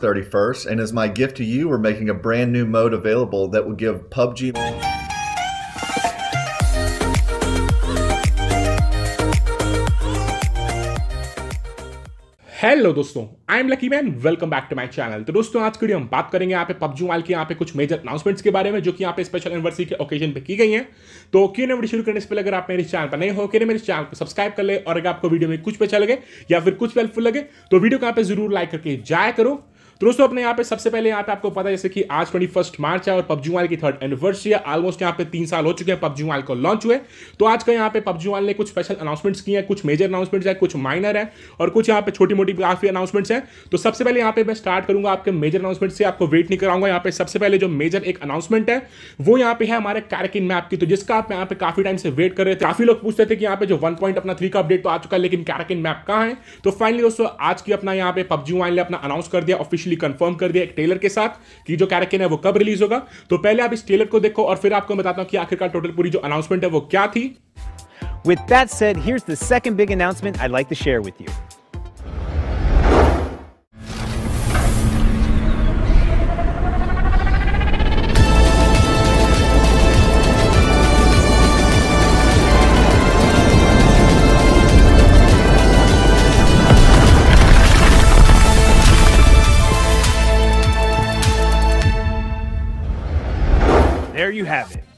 31st, and as my gift to you, we're making a brand new mode available that will give PUBG. Hello दोस्तों. I am lucky man welcome back to my channel तो दोस्तों आज की हम बात करेंगे यहाँ पे पबजी मोबाइल के यहाँ पे कुछ मेजर अनाउंसमेंट्स के बारे में जो कि यहाँ पे स्पेशल एनिवर्सरी के ओकेजन पे की गई हैं। तो क्यों ना वीडियो शुरू करने से पहले अगर आप मेरे चैनल पर नहीं हो कि मेरे चैनल को सब्सक्राइब कर ले और अगर आपको वीडियो में कुछ पे अच्छा लगे या फिर कुछ हेल्पफुल लगे तो वीडियो को यहाँ पे ज़रूर लाइक करके जाया करो। तो दोस्तों अपने यहाँ पे सबसे पहले यहाँ पे आपको पता है जैसे कि आज ट्वेंटी फ़र्स्ट मार्च है और पब्जी मोबाइल की थर्ड एनिवर्सरी है ऑलमोस्ट यहाँ पे तीन साल हो चुके हैं पबजी मोबाइल को लॉन्च हुए तो आज का यहाँ पे पब्जी मोबाइल ने कुछ स्पेशल अनाउंसमेंट्स किए हैं कुछ मेजर अनाउंसमेंट्स है कुछ माइनर है और कुछ यहाँ पे छोटी मोटी काफ़ी अनाउंसमेंट्स हैं तो सबसे पहले यहाँ पे मैं स्टार्ट करूँगा आपके मेजर अनाउंसमेंट से आपको वेट नहीं कराऊँगा यहाँ पे सबसे पहले जो मेजर एक अनाउंसमेंट है वो यहाँ पे है हमारे कैरेकिन मैप की तो जिसका आप यहाँ पे काफ़ी टाइम से वेट कर रहे थे काफ़ी लोग पूछते थे कि यहाँ पे जो वन पॉइंट अपना थ्री का अपडेट तो आ चुका है लेकिन कैरकिन मैप कहाँ है तो फाइनली दोस्तों आज की अपना यहाँ पे पब्जी मोबाइल ने अपना अनाउंस कर दिया ऑफिशियली कंफर्म कर दिया एक टेलर के साथ कि जो कैरेक्टर है वो कब रिलीज़ होगा तो पहले आप इस टेलर को देखो और फिर आपको बताता हूँ कि आखिरकार टोटल पूरी जो अनाउंसमेंट है वो क्या थी With that said, here's the second big announcement I'd like to share with you. There you have it.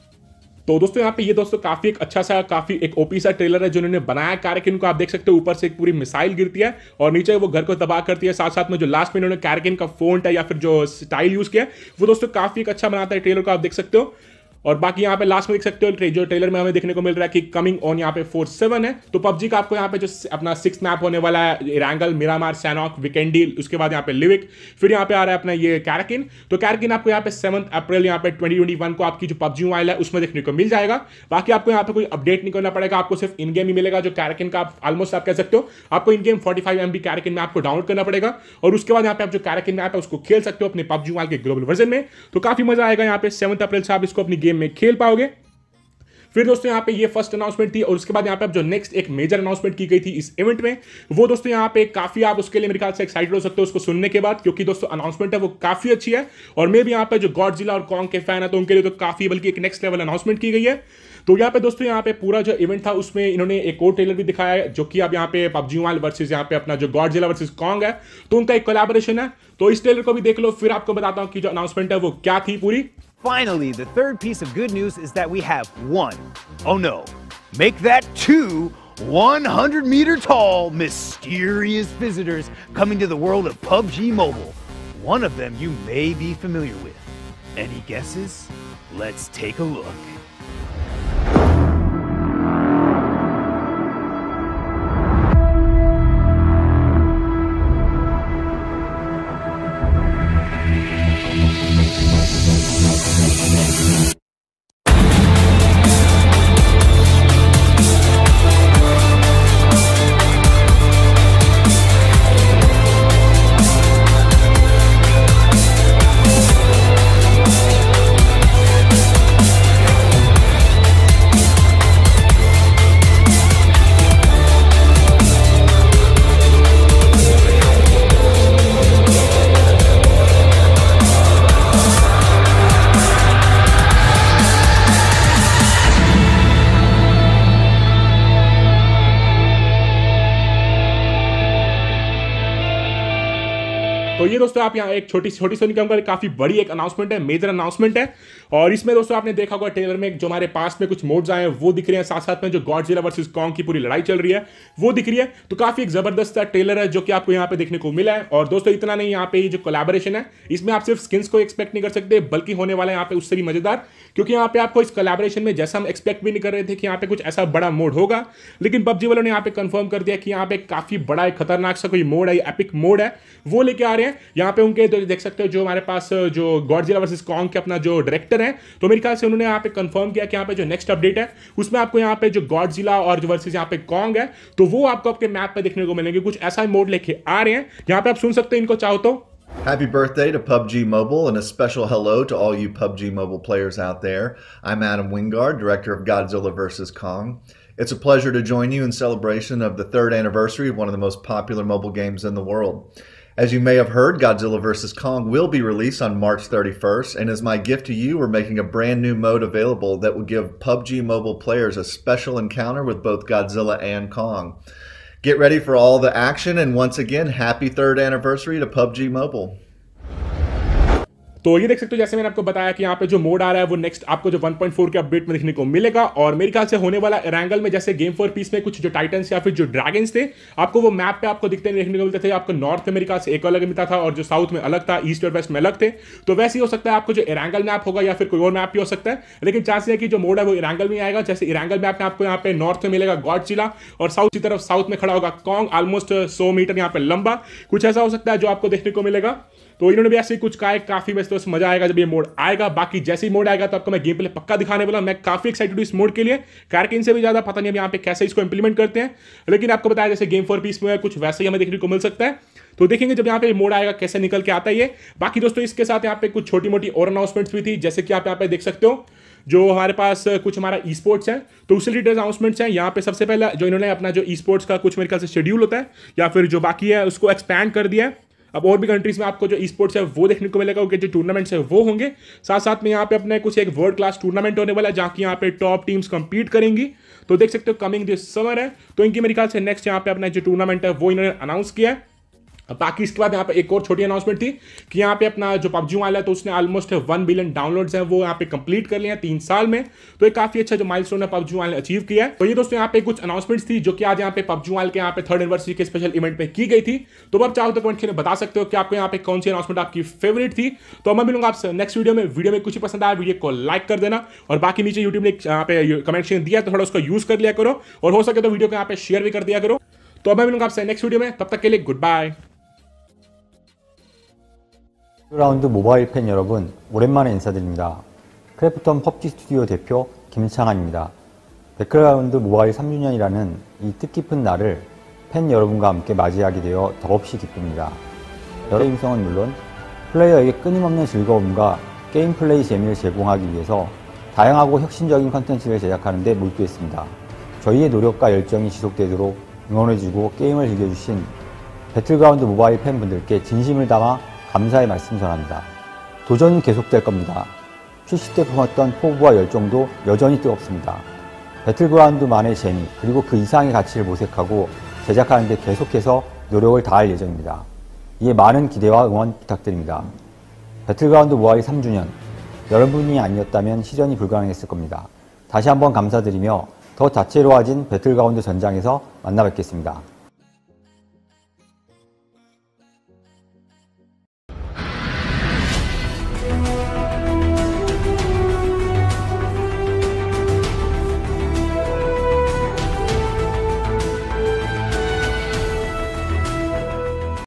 तो दोस्तों, यहाँ पे ये दोस्तों काफ़ी एक अच्छा सा, काफ़ी एक ओपी सा ट्रेलर है जो इन्होंने बनाया कैरेकिन को। आप देख सकते हो, ऊपर से एक पूरी मिसाइल गिरती है और नीचे वो घर को तबाह करती है। साथ साथ में जो लास्ट में इन्होंने कैरेकिन का फ़ोन है या फिर जो स्टाइल यूज़ किया वो दोस्तों काफ़ी एक अच्छा बनाता है ट्रेलर को, आप देख सकते हो। और बाकी यहाँ पे लास्ट में देख सकते हो जो ट्रेलर में हमें देखने को मिल रहा है कि कमिंग ऑन यहाँ पे फोर सेवन है। तो पबजी का आपको यहाँ पे जो अपना सिक्स मैप होने वाला है रैंगल मिरामार सैनॉक विकेंडी उसके बाद यहाँ पे लिविक फिर यहाँ पे आ रहा है अपना ये कैरकिन तो कैरकिन आपको यहाँ पे सेवन अप्रैल यहाँ पे ट्वेंटी को आपकी जो पबजी मोबाइल है, उसमें देखने को मिल जाएगा। बाकी आपको यहाँ पे कोई अपडेट नहीं करना पड़ेगा, आपको सिर्फ़ इन गेम ही मिलेगा, जो कैरकिन का ऑलमोस्ट आप कह सकते हो। आपको in game forty five MB कैरकिन में आपको डाउनलोड करना पड़ेगा, और उसके बाद यहाँ पे आप जो कैरकिन मैप है, उसको खेल सकते हो अपने पबजी मोबाइल के ग्लोबल वर्जन में। तो काफ़ी मज़ा आएगा यहाँ पे सेवन अप्रैल से आप इसको अपनी गेम में खेल पाओगे। फिर दोस्तों यहाँ पे ये फ़र्स्ट अनाउंसमेंट थी और उसके बाद यहाँ पे जो नेक्स्ट एक मेजर अनाउंसमेंट की गई थी इस इवेंट में, वो दोस्तों यहाँ पे काफ़ी आप उसके लिए मेरे ख्याल से एक्साइटेड हो सकते हो उसको सुनने के बाद, क्योंकि दोस्तों अनाउंसमेंट है, वो काफ़ी अच्छी है और मे भी यहाँ पे जो गॉड जिला और कॉन्ग के फ़ैन है तो उनके लिए तो काफ़ी बल्कि एक नेक्स्ट लेवल अनाउंसमेंट की गई है। तो यहाँ पे दोस्तों यहाँ पे पूरा जो इवेंट था, उसमें इन्होंने एक और ट्रेलर भी दिखाया है, जो कि अब यहाँ पे पबजी मोबाइल वर्सेज यहाँ पे अपना जो गॉड जिला वर्सेज कॉन्ग है तो उनका एक कोलेबोरेशन है। तो इस ट्रेलर को भी देख लो, फिर आपको बताता हूँ कि जो अनाउंसमेंट है, वो क्या थी पूरी। Finally, the third piece of good news is that we have one. Oh no, make that two 100 meter tall mysterious visitors coming to the world of PUBG Mobile. One of them you may be familiar with. Any guesses? Let's take a look. ये दोस्तों, आप यहाँ एक छोटी छोटी सी कहूँगा काफ़ी बड़ी एक अनाउंसमेंट है मेजर अनाउंसमेंट है। और इसमें दोस्तों, आपने देखा होगा ट्रेलर में जो हमारे पास में कुछ मोड्स आए हैं, वो दिख रहे हैं। साथ साथ में जो गॉड जिला वर्सेस कॉन्ग की पूरी लड़ाई चल रही है, वो दिख रही है। तो काफ़ी एक ज़बरदस्त ट्रेलर है, जो कि आपको यहाँ पे देखने को मिला है। और दोस्तों, इतना नहीं, यहाँ पे जो कोलेबोरेशन है, इसमें आप सिर्फ़ स्किन्स को एक्सपेक्ट नहीं कर सकते, बल्कि होने वाला है यहाँ पे उससे भी मज़ेदार। क्योंकि यहाँ पे आपको इस कोलेबोरेशन में जैसा हम एक्सपेक्ट भी नहीं कर रहे थे कि यहाँ पे कुछ ऐसा बड़ा मोड होगा। लेकिन पबजी वालों ने यहाँ पे कंफर्म कर दिया कि यहाँ पे काफ़ी बड़ा, एक खतरनाक सा कोई मोड है एपिक मोड है। वो लेके आ रहे हैं। यहाँ पे उनके तो देख सकते हो जो हमारे पास जो गॉडजिला वर्सेस कॉन्ग के अपना जो डायरेक्टर है तो मेरे ख्याल से उन्होंने यहाँ पे कंफर्म किया कि यहाँ पे जो नेक्स्ट अपडेट है उसमें आपको यहाँ पे जो गॉडजिला और जो वर्सेस यहाँ पे कॉन्ग है तो वो आपको आपके मैप पे देखने को मिलेंगे कुछ ऐसा मोड लेके आ रहे हैं यहाँ पे आप सुन सकते हैं इनको चाहो तो Happy birthday to PUBG Mobile and a special hello to all you PUBG Mobile players out there. I'm Adam Wingard, director of Godzilla vs. Kong. It's a pleasure to join you in celebration of the third anniversary of one of the most popular mobile games in the world. As you may have heard, Godzilla vs. Kong will be released on March 31st, and as my gift to you, we're making a brand new mode available that will give PUBG Mobile players a special encounter with both Godzilla and Kong. Get ready for all the action, and once again, happy third anniversary to PUBG Mobile. तो ये देख सकते हो, जैसे मैंने आपको बताया कि यहाँ पे जो मोड आ रहा है, वो नेक्स्ट आपको जो 1.4 के अपडेट में देखने को मिलेगा। और मेरे ख्याल से होने वाला एरेंगल में जैसे गेम फॉर पीस में कुछ जो टाइटन्स या फिर जो ड्रैगन्स थे, आपको वो मैप पे आपको दिखते देखने को मिलते थे। आपको नॉर्थ अमेरिका से एक अलग मिलता था और जो साउथ में अलग था ईस्ट और वेस्ट में अलग थे। तो वैसे ही हो सकता है आपको जो इरांगल मैप होगा या फिर कोई और मैप भी हो सकता है। लेकिन चांस है कि जो मोड है वो इरांगल में आएगा। जैसे इरांगल मैप में आपको यहाँ पे नॉर्थ में मिलेगा गॉड चिला और साउथ की तरफ़ साउथ में खड़ा होगा कॉन्ग ऑलमोस्ट सौ मीटर यहाँ पे लंबा। कुछ ऐसा हो सकता है जो आपको देखने को मिलेगा। तो इन्होंने भी ऐसे कुछ कहा है काफ़ी वैसे तो मज़ा आएगा जब ये मोड आएगा। बाकी जैसे ही मोड आएगा तो आपको मैं गेम प्ले पक्का दिखाने वाला मैं काफ़ी एक्साइटेड हूँ इस मोड के लिए। कैरकिन से भी ज़्यादा पता नहीं अब यहाँ पे कैसे इसको इंप्लीमेंट करते हैं। लेकिन आपको बताया, जैसे गेम फॉर पीस में कुछ वैसे ही हमें देखने को मिल सकता है। तो देखेंगे जब यहाँ पे मोड आएगा, कैसे निकल के आता है ये। बाकी दोस्तों, इसके साथ यहाँ पे कुछ छोटी मोटी और अनाउंसमेंट्स भी थी। जैसे कि आप यहाँ पे देख सकते हो, जो हमारे पास कुछ हमारा ई स्पोर्ट्स है तो उससे रिलेटेड अनाउंसमेंट्स हैं। यहाँ पे सबसे पहले, जो इन्होंने अपना जो ई स्पोर्ट्स का कुछ मेरे ख्याल से शेड्यूल होता है, या फिर जो बाकी है, उसको एक्सपैंड कर दिया है। अब और भी कंट्रीज़ में आपको जो स्पोर्ट्स है, वो देखने को मिलेगा उनके जो टूर्नामेंट्स है, वो होंगे। साथ साथ में यहाँ पे अपने कुछ एक वर्ल्ड क्लास टूर्नामेंट होने वाला है, जहाँ की यहाँ पे टॉप टीम्स कम्पीट करेंगी। तो देख सकते हो कमिंग दिस समर है। तो इनकी मेरे ख्याल से नेक्स्ट यहाँ पे अपना जो टूर्नामेंट है, वो इन्होंने अनाउंस किया है। बाकी इसके बाद यहाँ पे एक और छोटी अनाउंसमेंट थी कि यहाँ पे अपना जो पबजी वाला है तो उसने ऑलमोस्ट वन बिलियन डाउनलोड्स हैं, वो यहाँ पे कंप्लीट कर लिया तीन साल में। तो एक काफ़ी अच्छा जो माइलस्टोन है पबजी वाले अचीव किया है। तो ये दोस्तों यहाँ पे कुछ अनाउंसमेंट्स थी जो कि आज यहाँ पे पबजी वाले के यहाँ पे थर्ड एनिवर्सरी के स्पेशल इवेंट में की गई थी। तो अब चाहो तो कमेंट में बता सकते हो कि आपको यहाँ पे कौन सी अनाउंसमेंट आपकी फेवरेट थी। तो मैं मिलूँगा आपसे नेक्स्ट वीडियो में। वीडियो में कुछ पसंद आया वीडियो को लाइक कर देना और बाकी नीचे यूट्यूब ने यहाँ पे कमेंट दिया तो थोड़ा उसका यूज़ कर लिया करो और हो सके तो वीडियो को यहाँ पे शेयर भी कर दिया करो। तो अब मैं मिलूँगा आपसे नेक्स्ट वीडियो में। तब तक के लिए गुड बाय 라운드 모바일 팬 여러분 오랜만에 인사드립니다. 크래프톤 펍지 스튜디오 대표 김창환입니다. 백그라운드 모바일 3주년이라는 이 뜻깊은 날을 팬 여러분과 함께 맞이하게 되어 더없이 기쁩니다. 여러 게임성은 물론 플레이어에게 끊임없는 즐거움과 게임 플레이 재미를 제공하기 위해서 다양하고 혁신적인 컨텐츠를 제작하는 데 몰두했습니다. 저희의 노력과 열정이 지속되도록 응원해주고 게임을 즐겨주신 배틀그라운드 모바일 팬분들께 진심을 담아 감사의 말씀 전합니다. 도전은 계속될 겁니다. 출시 때 품었던 포부와 열정도 여전히 뜨겁습니다. 배틀그라운드만의 재미 그리고 그 이상의 가치를 모색하고 제작하는 데 계속해서 노력을 다할 예정입니다. 이에 많은 기대와 응원 부탁드립니다. 배틀그라운드 모아이 3주년 여러분이 아니었다면 시전이 불가능했을 겁니다. 다시 한번 감사드리며 더 다채로워진 배틀그라운드 전장에서 만나 뵙겠습니다.